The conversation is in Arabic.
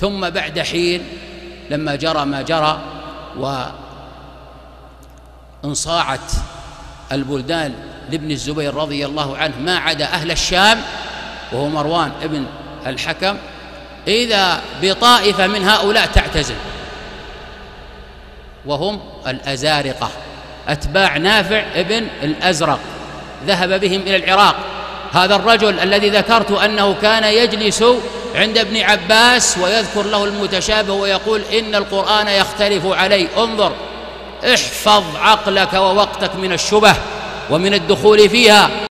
ثم بعد حين لما جرى ما جرى وانصاعت البلدان لابن الزبير رضي الله عنه ما عدا أهل الشام وهو مروان ابن الحكم إذا بطائفة من هؤلاء تعتزل. وهم الأزارقة أتباع نافع ابن الأزرق ذهب بهم إلى العراق. هذا الرجل الذي ذكرت أنه كان يجلس عند ابن عباس ويذكر له المتشابه ويقول إن القرآن يختلف علي. انظر احفظ عقلك ووقتك من الشبه ومن الدخول فيها.